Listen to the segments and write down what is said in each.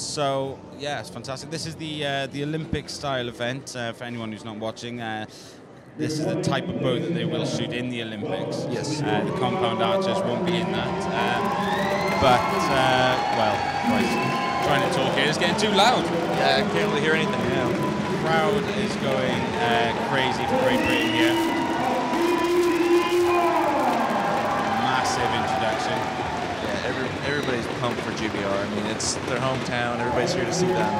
so yeah, it's fantastic. This is the uh, the Olympic style event uh, for anyone who's not watching. Uh, this is the type of bow that they will shoot in the Olympics. Yes. Uh, the compound archers won't be in that. Um, but uh, well, trying to talk here is getting too loud. Yeah, I can't really hear anything. Yeah. Crowd is going uh, crazy for Great Britain here. Every, everybody's pumped for GBR. I mean, it's their hometown. Everybody's here to see them.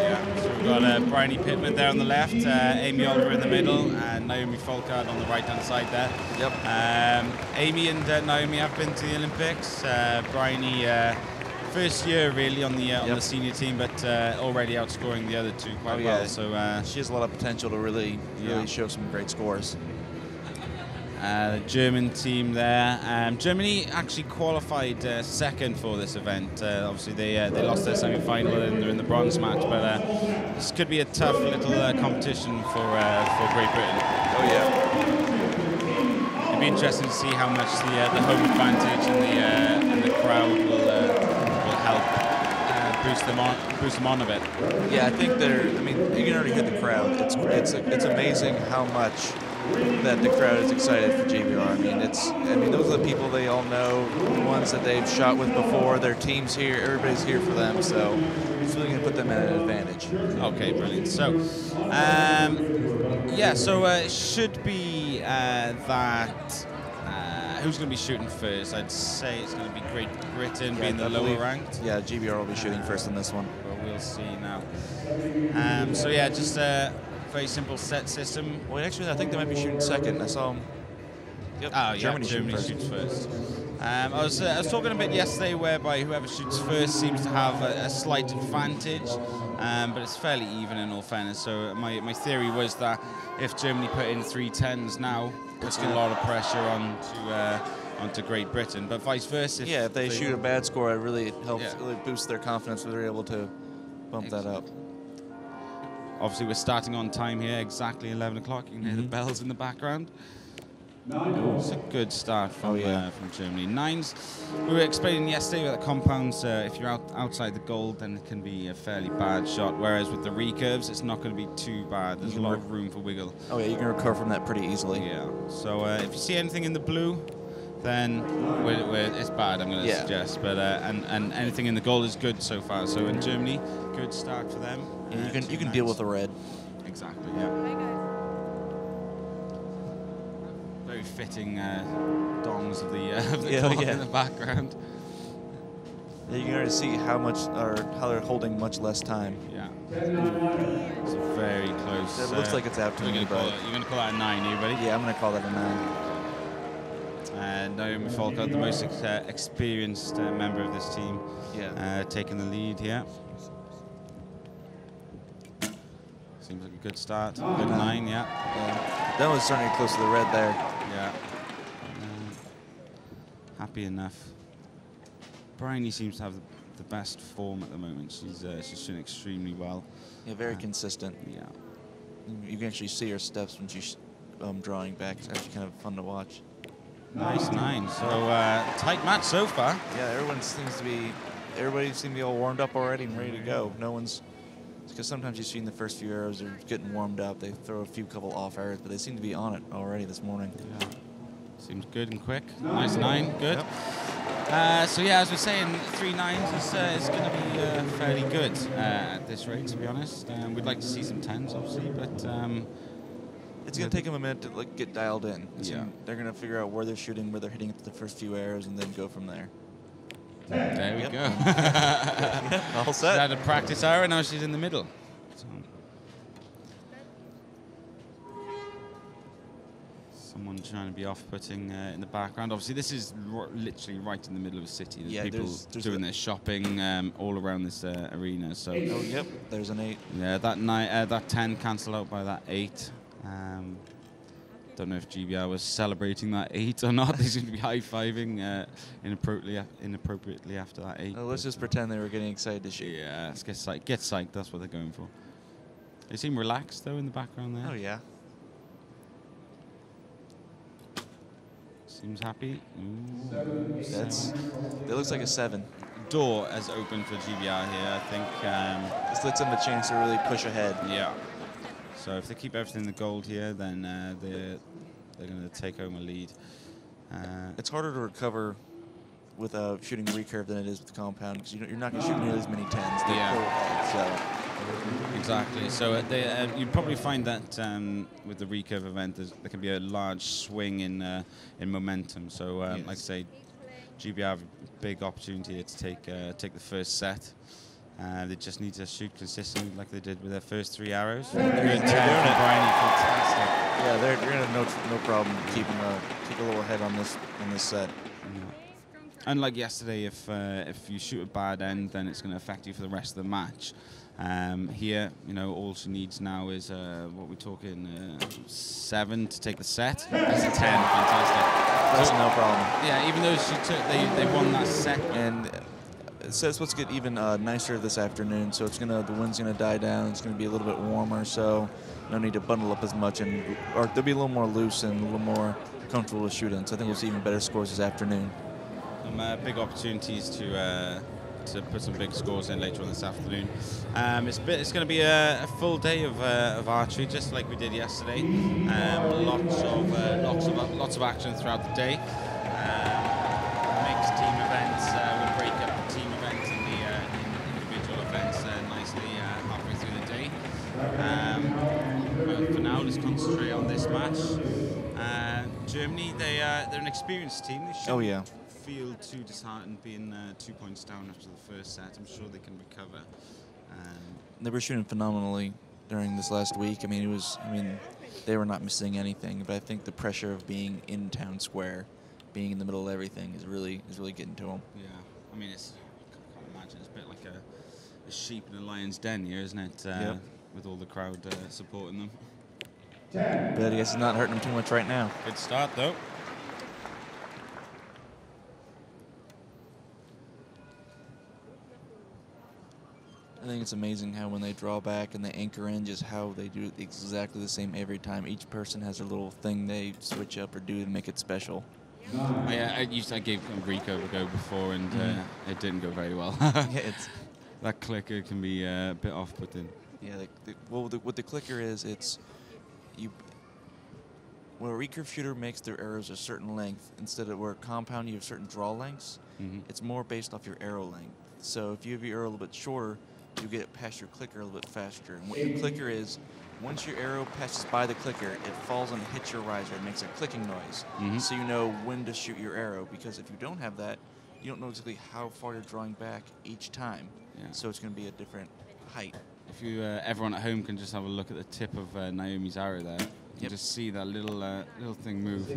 Yeah, so we've got uh, Bryony Pitman there on the left, uh, Amy Oliver in the middle, and Naomi Folkard on the right-hand side there. Yep. Um, Amy and uh, Naomi have been to the Olympics. Uh, Bryony, uh, first year really on the uh, on Yep. the senior team, but uh, already outscoring the other two quite Oh, well. yeah. So uh, She has a lot of potential to really, Yeah. really show some great scores. Uh, the German team there. Um, Germany actually qualified uh, second for this event. Uh, obviously, they uh, they lost their semi-final and they're in the bronze match, but uh, this could be a tough little uh, competition for uh, for Great Britain. Oh yeah. It'd be interesting to see how much the uh, the home advantage and the uh, and the crowd will uh, will help uh, boost them on boost them on a bit. Yeah, I think they're. I mean, you can already hear the crowd. It's it's it's amazing how much that the crowd is excited for JBR. I mean, it's. I mean, those are the people they all know, the ones that they've shot with before. Their teams here. Everybody's here for them. So it's really going to put them at an advantage. Okay, brilliant. So, um, yeah, so uh, it should be uh, that. Uh, who's going to be shooting first? I'd say it's going to be Great Britain being the lower believe- ranked. Yeah, GBR will be shooting first in this one. But we'll see now. Um, so yeah, just a very simple set system. Well, actually, I think they might be shooting second. I saw them. Yep. Oh, yeah, Germany, shoots first. Um, I, was, uh, I was talking a bit yesterday whereby whoever shoots first seems to have a, a slight advantage, um, but it's fairly even in all fairness. So my, my theory was that if Germany put in three tens now, puts a lot of pressure onto uh, onto Great Britain, but vice versa. Yeah, if they shoot a bad score, it really helps Yeah. really boost their confidence if they're able to bump that up. Obviously, we're starting on time here, exactly 11 o'clock. You can hear the Mhm. bells in the background. It's a good start from Oh, yeah. uh, from Germany. Nines. We were explaining yesterday that the compounds, uh, if you're out, outside the gold, then it can be a fairly bad shot. Whereas with the recurves, it's not going to be too bad. There's a lot work- of room for wiggle. Oh yeah, you can recover from that pretty easily. Yeah. So uh, if you see anything in the blue, then we're, we're, it's bad. I'm going to Yeah. suggest. But uh, and and anything in the gold is good so far. So in Germany, good start for them. Yeah, you Uh, can you can deal with the red. Exactly, yeah. Very fitting uh, dongs of the, uh, of the Yeah, clock yeah. in the background. Yeah, you can already see how much or how they're holding much less time. Yeah. It's very close. It looks like it's out to you're me, but- it, You're going to call that a nine, are you ready? Yeah, I'm gonna call that a nine. Uh, Naomi Folkard, the most ex- uh, experienced uh, member of this team, Yeah. uh, taking the lead here. Seems like a good start. Good nine, yeah. yeah. That was certainly close to the red there. Yeah. Uh, happy enough. Bryony seems to have the, the best form at the moment. She's uh, she's doing extremely well. Yeah, very consistent. Yeah. You can actually see her steps when she's um, drawing back. It's actually kind of fun to watch. Nice nine. So uh, tight match so far. Yeah, everyone seems to be, everybody seems to be all warmed up already and ready to go. No one's, because sometimes you see in the first few arrows they're getting warmed up. They throw a few couple off arrows, but they seem to be on it already this morning. Yeah. Seems good and quick. Nice nine. Good. Yep. Uh, so yeah, as we're saying, three nines is, uh, is going to be uh, fairly good uh, at this rate, to be honest. Um, we'd like to see some tens, obviously, but um, It's going to take them a minute to like get dialed in. It's Yeah. gonna- they're going to figure out where they're shooting, where they're hitting the first few arrows, and then go from there. there we Yep. go. All She's set. had a practice hour, now she's in the middle. So. Someone trying to be off-putting uh, in the background. Obviously, this is r- literally right in the middle of a city. There's Yeah, people there's- there's doing their shopping um, all around this uh, arena. So Oh, yep. There's an eight. yeah, that nine, uh, that ten cancelled out by that eight. Um, don't know if GBR was celebrating that eight or not. They seem to be high-fiving uh, inappropriately, inappropriately after that eight. Oh, let's just uh, pretend they were getting excited to shoot. yeah, let's get psyched. Get psyched. That's what they're going for. They seem relaxed though in the background there. Oh yeah. Seems happy. Ooh, That's. That looks like a seven. door has opened for GBR here. I think. Um, This lets them a chance to really push ahead. yeah. So if they keep everything in the gold here, then uh, they're they're going to take home a lead. Uh, It's harder to recover with a shooting recurve than it is with the compound because you you're not going to shoot nearly as many tens. Yeah. pull ahead, Exactly. So uh, they, uh, you'd probably find that um, with the recurve event, there can be a large swing in uh, in momentum. So, um, Yes. like I say, GBR have a big opportunity here to take uh, take the first set. Uh, they just need to shoot consistently like they did with their first three arrows. Good they're turn doing it. Bryony, fantastic. yeah, they're, they're going to no no problem keeping a keep a little ahead on this on this set. Unlike yesterday, if uh, if you shoot a bad end, then it's going to affect you for the rest of the match. Um, here, you know, all she needs now is uh, what we're talking uh, seven to take the set. That's a ten, fantastic. That's So- no problem. Yeah, even though she took, they they won that set. And it says supposed to get even uh, nicer this afternoon, so it's gonna the wind's gonna die down. It's gonna be a little bit warmer, so no need to bundle up as much, and or they'll be a little more loose and a little more comfortable to shoot in. So I think we'll see even better scores this afternoon. Uh, big opportunities to uh, to put some big scores in later on this afternoon. Um, it's it's going to be a, a full day of, uh, of archery, just like we did yesterday. Um, lots of uh, lots of lots of action throughout the day. Um, mixed team events. Uh, we'll break up the team events and the, uh, the individual events uh, nicely uh, halfway through the day. Um, but for now, let's match. Uh, Germany, they uh, they're an experienced team. They Oh shouldn't yeah. feel too disheartened being uh, two points down after the first set. I'm sure they can recover. Um, They were shooting phenomenally during this last week. I mean, it was. I mean, they were not missing anything. But I think the pressure of being in town square, being in the middle of everything, is really is really getting to them. yeah, I mean, it's I can't imagine it's a bit like a, a sheep in a lion's den here, isn't it? Uh, Yep. With all the crowd uh, supporting them. But I guess it's not hurting them too much right now. Good start though. I think it's amazing how when they draw back and they anchor in, just how they do it exactly the same every time. Each person has their little thing they switch up or do to make it special. I, uh, I used I gave Rico a go before and Mhm. uh, it didn't go very well. yeah, it's that clicker can be uh, a bit off-putting. yeah. The, the, well, the, what the clicker is, it's you. When a recurve shooter makes their arrows a certain length, instead of where a compound you have certain draw lengths, Mhm. it's more based off your arrow length. So if you have your arrow a little bit shorter, you get it past your clicker a little bit faster. And what your clicker is, once your arrow passes by the clicker, it falls and hits your riser. and makes a clicking noise. Mhm. So you know when to shoot your arrow. Because if you don't have that, you don't know exactly how far you're drawing back each time. Yeah. So it's going to be a different height. If you, uh, everyone at home can just have a look at the tip of uh, Naomi's arrow there, you Yep. just see that little uh, little thing move.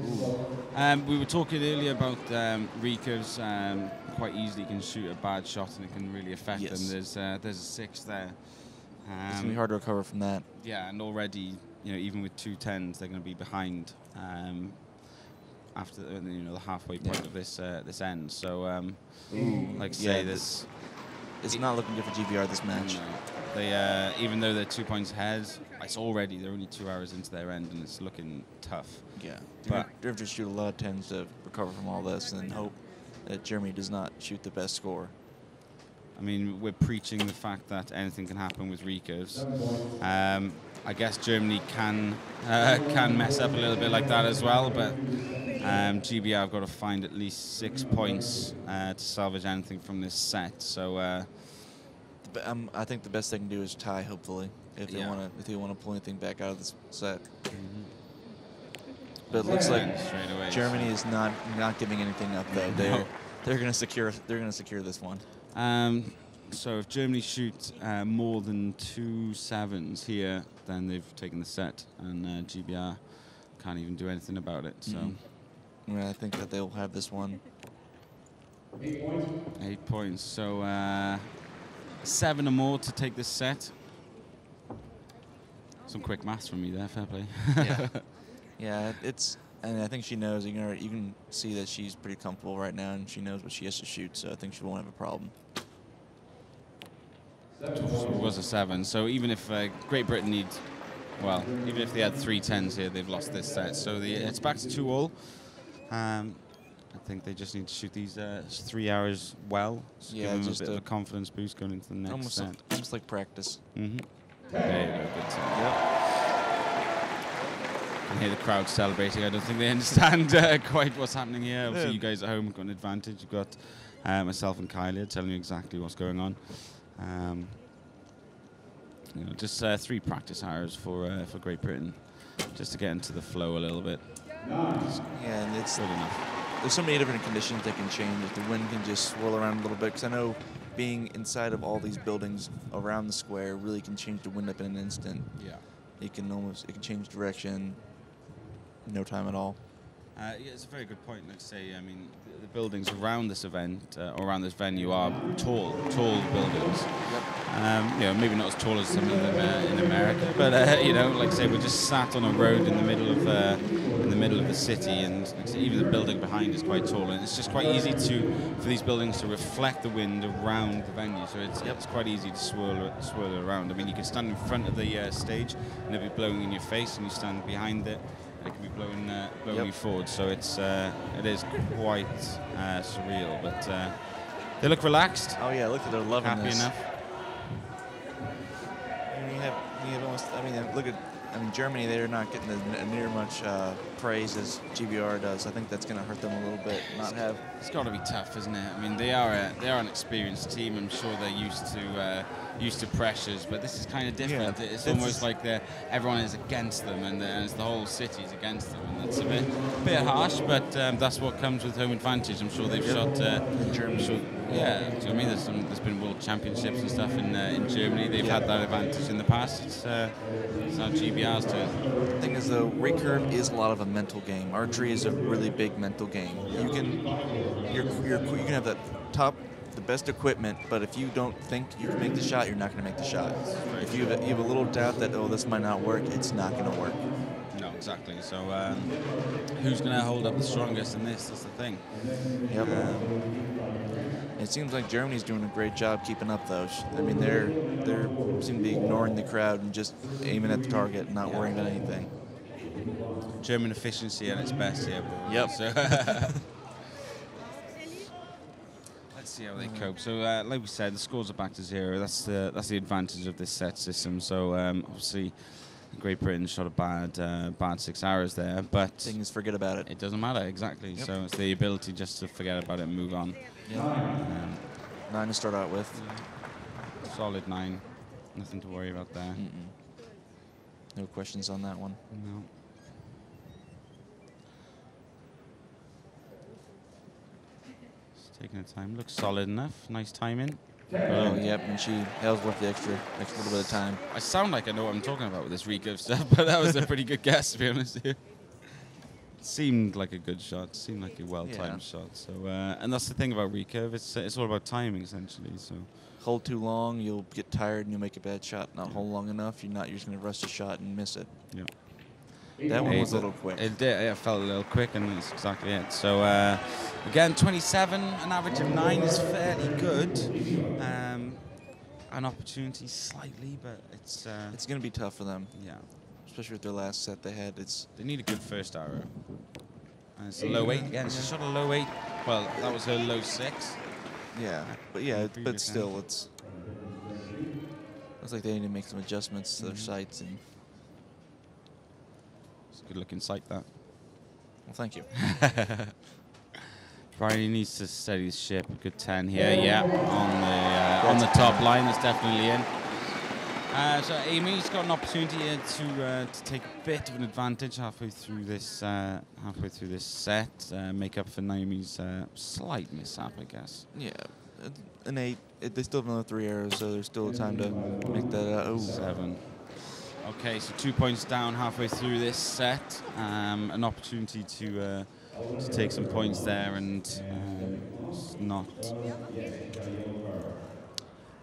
Um, we were talking earlier about um, recurves. Um, quite easily can shoot a bad shot and it can really affect Yes. them. There's uh, there's a six there. It's going to be Um, hard to recover from that. Yeah, and already you know even with two tens they're going to be behind um, after the, you know the halfway point Yeah. of this uh, this end. So um, like I Yeah, say, this- there's It's not looking good for GBR this match. no. They, uh, even though they're two points ahead, it's already they're only two hours into their end, and it's looking tough. Yeah, but they have to shoot a lot of tens to recover from all this, and hope that Germany does not shoot the best score. I mean, we're preaching the fact that anything can happen with recurves. Um, I guess Germany can uh, can mess up a little bit like that as well, but um, GBR have got to find at least six points uh, to salvage anything from this set. So uh, um, I think the best they can do is tie, hopefully, if they Yeah. want to if they want to pull anything back out of this set. But it looks like away. Germany is not not giving anything up though. They're they're going to secure they're going to secure this one. Um, so if Germany shoots uh, more than two sevens here, then they've taken the set, and uh, GBR can't even do anything about it. So Mhm. I, I think that they'll have this one. eight points. So uh, seven or more to take this set. Some quick maths from me there. Fair play. Yeah. Yeah, it's and I think she knows. You can you can see that she's pretty comfortable right now, and she knows what she has to shoot. So I think she won't have a problem. So it was a seven. So even if uh, Great Britain needs, well, even if they had three tens here, they've lost this set. So the, it's back to two all. Um, I think they just need to shoot these uh, three hours well. Just Yeah, give them just a bit of a- a confidence boost going into the next almost, set. like, almost like practice. hmm There you go, good set. Yep. can hear the crowd celebrating. I don't think they understand uh, quite what's happening here. Obviously, Yeah. you guys at home have got an advantage. You've got uh, myself and Kylie telling you exactly what's going on. Um, you know, just uh, three practice hours for uh, for Great Britain, just to get into the flow a little bit. Yeah, and it's Good enough. There's so many different conditions that can change. Like the wind can just swirl around a little bit. Because I know being inside of all these buildings around the square really can change the wind up in an instant. Yeah. It can almost it can change direction. No time at all. Uh, yeah, it's a very good point. Let's say, I mean, the, the buildings around this event uh, or around this venue are tall, tall buildings. Um, you know, maybe not as tall as some of them uh, in America, but uh, you know, like I say, we're just sat on a road in the middle of uh, in the middle of the city, and like say, even the building behind is quite tall, and it's just quite easy to for these buildings to reflect the wind around the venue. So it's, it's quite easy to swirl swirl around. I mean, you can stand in front of the uh, stage and it'll be blowing in your face, and you stand behind it. And It can be blowing, uh, blowing Yep. you forward, so it's uh, it is quite uh, surreal. But uh, they look relaxed, Oh yeah, look at they're loving happy this. enough. I mean, you have you have almost. I mean, look at. I mean, Germany. They're not getting the, near much uh, praise as GBR does. I think that's going to hurt them a little bit. Not have. It's got to be tough, isn't it? I mean, they are a, they are an experienced team. I'm sure they're used to uh, used to pressures, but this is kind of different. Yeah, it's almost like they're, everyone is against them, and, uh, and it's the whole city's against them, and that's a bit bit harsh. But um, that's what comes with home advantage. I'm sure they've shot uh, In Germany. Sure, yeah, do you know what I mean? There's, some, there's been world championships and stuff in uh, in Germany. They've had that advantage in the past. It's, uh, it's now GBR's turn. thing is though, recurve is a lot of a mental game. Archery is a really big mental game. You can, you're, you're, you can have the top, the best equipment, but if you don't think you can make the shot, you're not going to make the shot. If you have, a, you have a little doubt that oh this might not work, it's not going to work. No, exactly. So um, who's going to hold up the strongest in this? That's the thing. Yep. Um, It seems like Germany's doing a great job keeping up though. I mean, they're they're seem to be ignoring the crowd and just aiming at the target, and not worrying about anything. German efficiency at its best here. Yep. So let's see how they cope. So, uh, like we said, the scores are back to zero. That's the that's the advantage of this set system. So, um, obviously, Great Britain shot a bad uh, bad six hours there, but Things forget about it. it doesn't matter exactly. Yep. So it's the ability just to forget about it and move on. Yeah. Um, Nine to start out with. solid nine, nothing to worry about there. Mm-mm. No questions on that one. No. Taking her time. Looks solid enough. Nice timing. Oh, yep, and she was worth the extra extra little bit of time. I sound like I know what I'm talking about with this recurve stuff, but that was a pretty good guess, to be honest here. you. Seemed like a good shot. Seemed like a well-timed Yeah. shot. So, uh, and that's the thing about recurve. It's it's all about timing essentially. So, Hold too long, you'll get tired and you'll make a bad shot. Not hold long enough, you're not. You're just gonna rush a shot and miss it. yeah. That one was a little quick. It did. It felt a little quick, and that's exactly it. So uh, again, 27, an average of nine is fairly good. Um, an opportunity slightly, but it's uh, It's gonna be tough for them, yeah. especially with their last set they had. It's They need a good first arrow. And it's a low eight again. She shot a low eight. Well, that was her low six. yeah, but yeah, but still, it's looks like they need to make some adjustments to their Mhm. sights. And It's a good looking sight that. well, thank you. Brian needs to steady his ship. A good 10 here, yeah, on the uh, on the top line. That's definitely in. Uh, so Amy's got an opportunity here to uh, to take a bit of an advantage halfway through this uh, halfway through this set, uh, make up for Naomi's uh, slight mishap, I guess. Yeah, it- an eight. It, they still have another three arrows, so there's still time to make that. Uh, oh, Seven. Okay, so two points down halfway through this set. Um, an opportunity to uh, to take some points there and um, not.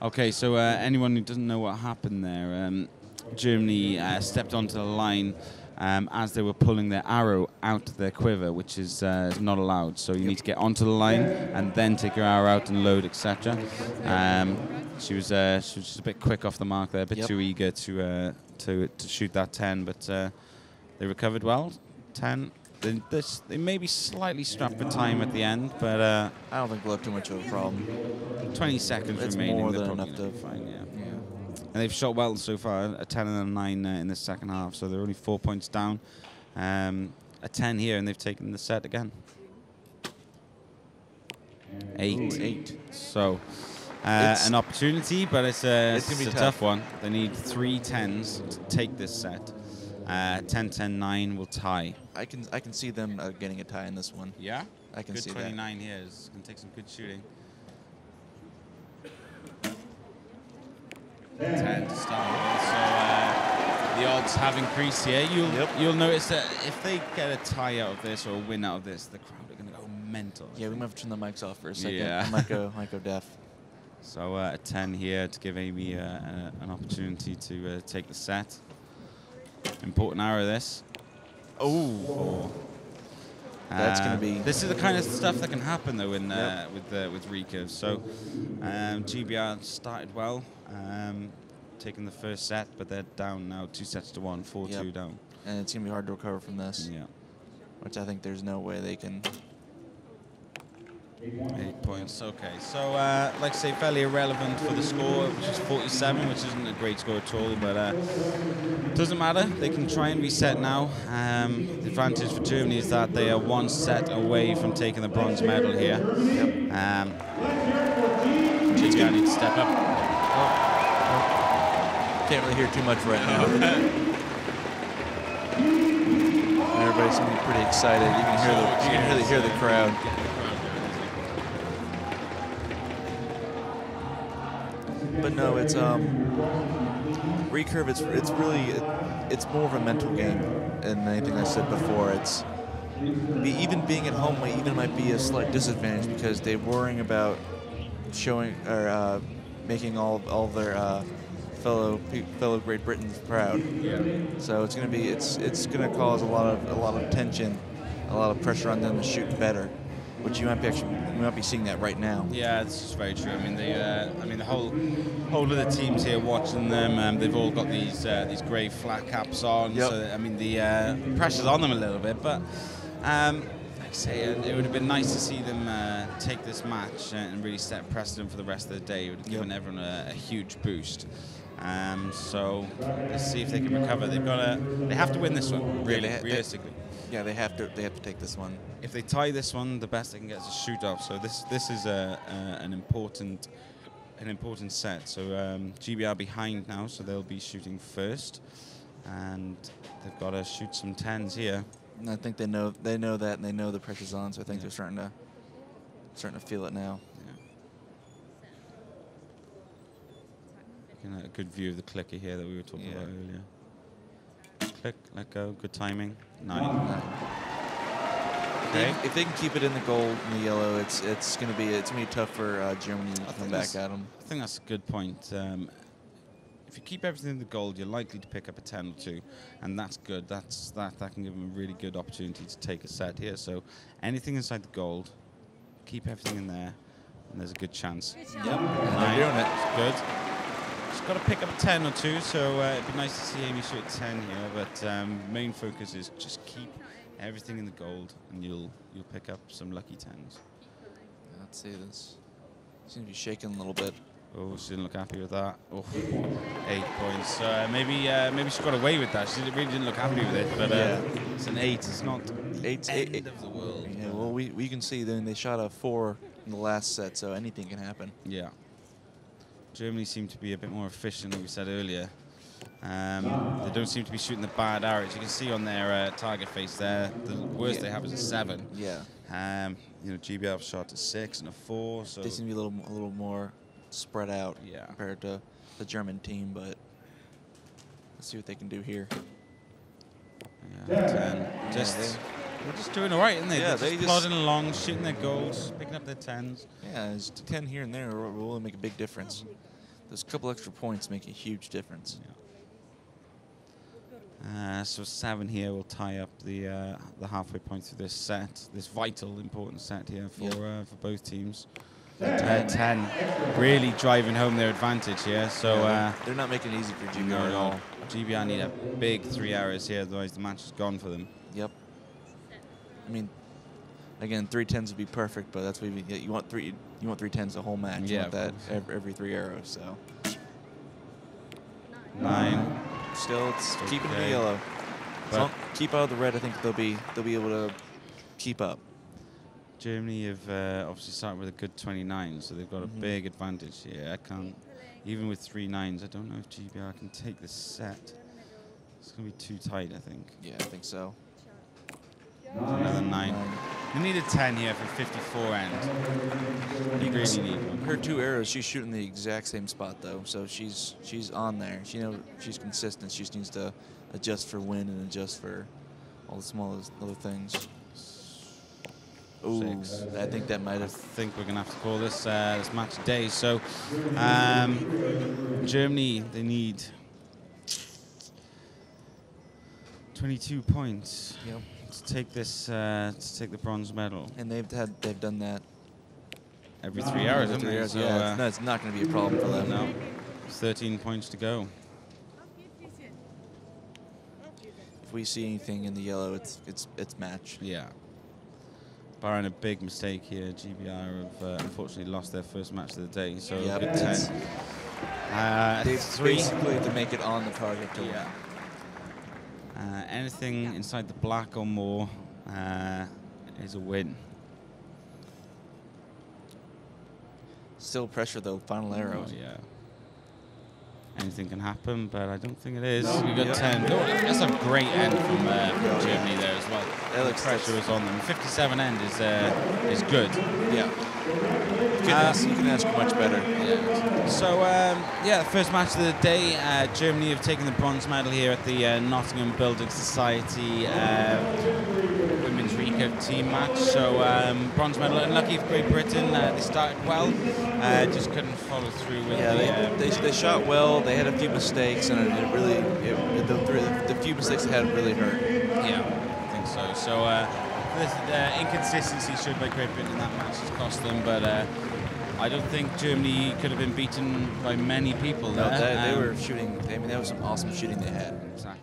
Okay, so uh, anyone who doesn't know what happened there, um, Germany uh, stepped onto the line um, as they were pulling their arrow out of their quiver, which is uh, not allowed. So you need to get onto the line and then take your arrow out and load, etc. Um, she was uh, she was just a bit quick off the mark there, a bit Yep. too eager to uh, to to shoot that ten, but uh, they recovered well. Ten They, this, they may be slightly strapped for time at the end, but uh, I don't think we'll have too much of a problem. 20 seconds It's remaining. more than enough to- be fine, yeah. Yeah. And they've shot well so far, a 10 and a 9 uh, in the second half, so they're only four points down. Um, a 10 here, and they've taken the set again. Eight. Ooh, eight. So, uh, an opportunity, but it's a, It's it's a tough. tough one. They need three tens to take this set. Uh, 10 10 9 will tie. I can I can see them uh, getting a tie in this one. Yeah? I can good see that. 29 here. It's going to take some good shooting. To start with. So uh, the odds have increased here. You'll, Yep. you'll notice that if they get a tie out of this or a win out of this, the crowd are going to go mental. I Yeah, we might have to turn the mics off for a second. Yeah. I might go might go deaf. So uh, a 10 here to give Amy uh, a, an opportunity to uh, take the set. Important arrow this. Oh. That's gonna be- This is the kind of stuff that can happen though in uh, with uh, with recurves. So um, GBR started well, um, taking the first set, but they're down now two sets to one, four two Yep. down. And it's gonna be hard to recover from this. Yeah. Which I think there's no way they can Eight points. Okay, so uh, like I say, fairly irrelevant for the score, which is 47, which isn't a great score at all, but uh, doesn't matter. They can try and reset now. Um, the advantage for Germany is that they are one set away from taking the bronze medal here. Um, GBR need to step up. can't really hear too much right now. Everybody's gonna be pretty excited. You can hear the you can really hear the crowd. But no, it's um recurve. It's it's really it, it's more of a mental game than anything I said before. It's be, even being at home might even might be a slight disadvantage because they're worrying about showing or uh, making all all their uh, fellow fellow Great Britons proud. Yeah. So it's gonna be it's it's gonna cause a lot of a lot of tension, a lot of pressure on them to shoot better, which you might be actually you might be seeing that right now. Yeah, is very true. I mean, the uh, I mean the whole whole of the teams here watching them. Um, they've all got these uh, these grey flat caps on. Yep. So I mean the uh, pressure's on them a little bit, but. Um, like I say, it, would have been nice to see them uh, take this match and really set precedent for the rest of the day. It would have given Yep. everyone a, a huge boost. Um, so let's see if they can recover. They've got to, they have to win this one, really, they ha- they- realistically. Yeah, they have to they have to take this one. if they tie this one, the best they can get is a shoot off. So this this is a, a an important an important set. So um, GBR behind now, so they'll be shooting first, and they've got to shoot some tens here. And I think they know they know that and they know the pressure's on. So I think Yeah. they're starting to starting to feel it now. Getting a good view of the clicker here that we were talking Yeah. about earlier. Click, let go, good timing. Nine. If they, Okay. if they can keep it in the gold and the yellow, it's it's gonna be it's gonna be tough for uh, Germany to I come think back that's- at them. I think that's a good point. Um, if you keep everything in the gold, you're likely to pick up a 10 or two, and that's good. That's that that can give them a really good opportunity to take a set here. So anything inside the gold, keep everything in there, and there's a good chance. Yep, Nine. they're doing it. It's good. Just got to pick up a 10 or two, so uh, it'd be nice to see Amy shoot 10 here. But um, main focus is just keep everything in the gold, and you'll you'll pick up some lucky tens. Let's see this. Seems to be shaking a little bit. Oh, she didn't look happy with that. Oh, eight points. Uh, maybe uh, maybe she got away with that. She really didn't look happy with it. But uh, Yeah. it's an eight. It's not Eight, end eight. of the world. Yeah, well, we, we can see then they shot a four in the last set, so anything can happen. Yeah. Germany seem to be a bit more efficient, like we said earlier. Um, they don't seem to be shooting the bad arrows. You can see on their uh, target face there, the worst Yeah. they have is a seven. Yeah, Um, you know, have shot a six and a four. So they seem to be a little a little more spread out Yeah. compared to the German team, but let's see what they can do here. yeah, ten. Just they- they're just doing all right, isn't they? Yeah, they're they just just- plodding along, shooting their goals, picking up their tens. Yeah, it's 10 here and there will really make a big difference. Those couple extra points make a huge difference. Uh, so seven here will tie up the uh, the halfway point through this set, this vital, important set here for Yep. uh, for both teams. Uh, ten, really driving home their advantage here. So uh, they're not making it easy for GBR no, at all. GBR need a big three hours here, otherwise the match is gone for them. Yep. I mean, again, three tens would be perfect, but that's what you, you want three. You want three tens the whole match. You Yeah, want that every, every three arrows. So Nine. still, it's Still keeping the yellow. Long- keep out of the red. I think they'll be they'll be able to keep up. Germany have uh, obviously started with a good 29, so they've got a Mhm. big advantage here. I can't, even with three nines, I don't know if GBR can take this set. It's going to be too tight, I think. Yeah, I think so. Another nine. They need a 10 here for 54 end. You really need one. Her two arrows, she's shooting the exact same spot though, so she's she's on there. She know she's consistent. She just needs to adjust for wind and adjust for all the smallest little things. Ooh, Six. I think that might have. I think we're going to have to call this uh, this match a day. So, um, Germany, they need 22 points Yep. To take this uh, to take the bronze medal. And they've had they've done that Every three hours, every three hours. So, yeah, uh, it's, no, it's not going to be a problem for them. no, 13 points to go. If we see anything in the yellow, it's it's it's match. Yeah. Barring a big mistake here, GBR have uh, unfortunately lost their first match of the day. So Yep, good 10. Uh, They three. basically to make it on the target to win. Yeah. Uh, anything inside the black or more uh, is a win. Still pressure though. Final arrows. Oh, yeah. Anything can happen, but I don't think it is. No. You got Yep. 10. Oh, that's a great end from, uh, from Germany there as well. That looks- pressure was on them. 57 end is uh, is good. Yeah. You can, Uh, ask, you can ask much better. So um, yeah, first match of the day. Uh, Germany have taken the bronze medal here at the uh, Nottingham Building Society uh, women's recurve team match. So um, bronze medal. Unlucky for Great Britain. Uh, they started well, uh, just couldn't follow through with Yeah, the. they, uh, they, they shot well. They had a few mistakes, and it, really it, the, the, the few mistakes they had really hurt. yeah, I think so. So uh, this uh, inconsistency showed by Great Britain in that match has cost them, but. Uh, I don't think Germany could have been beaten by many people No, they, they Um, were shooting. I mean, that was some awesome shooting they had. Exactly.